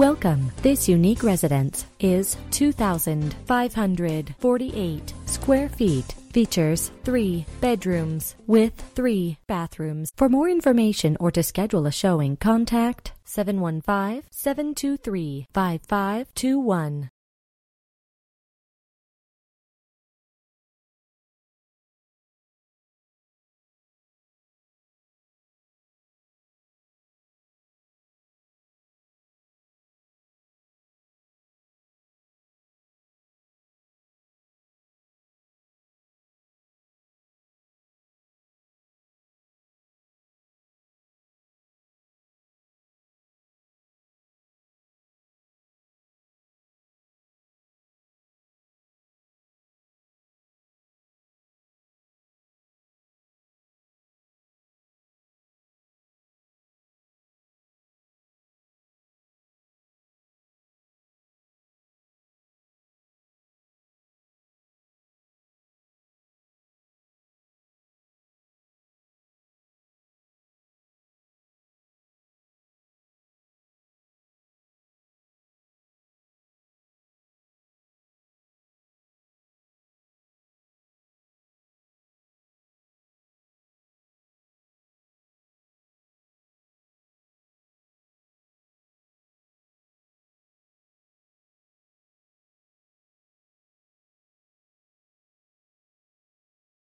Welcome. This unique residence is 2,548 square feet. Features three bedrooms with three bathrooms. For more information or to schedule a showing, contact 715 723 5521.